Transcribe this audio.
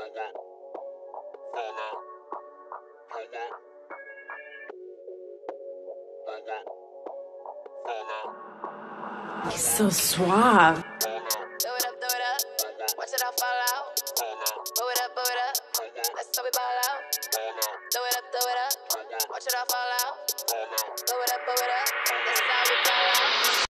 Hold on. Hold on. Hold on. Hold on. Hold on. He's so suave. Throw it up, throw it up. Watch it all fall out. Blow it up, blow it up. That's how we ball out. Throw it up, throw it up. Watch it all fall out. Blow it up, blow it up. That's how we ball out.